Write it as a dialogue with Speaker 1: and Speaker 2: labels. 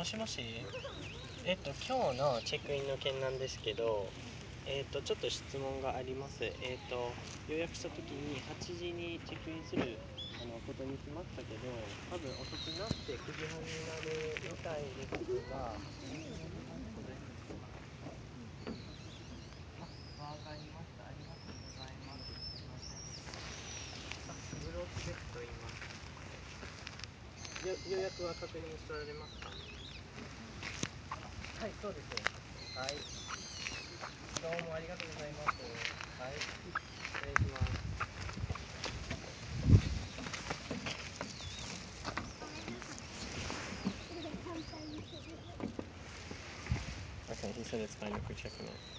Speaker 1: もしもし？えっと今日のチェックインの件なんですけどえっとちょっと質問があります。えっと予約した時に8時にチェックインするあのことにしましたけど多分遅くなって9時半になるみたいですが大丈夫ですかあ、わかりましたありがとうございます。すいませんあ、ブローチベッド言います。よ予約は確認しておられますか？はい、そうです。はい。どうもありがとうございます。はい。失礼します。 Okay, he said it's fine if we check him in.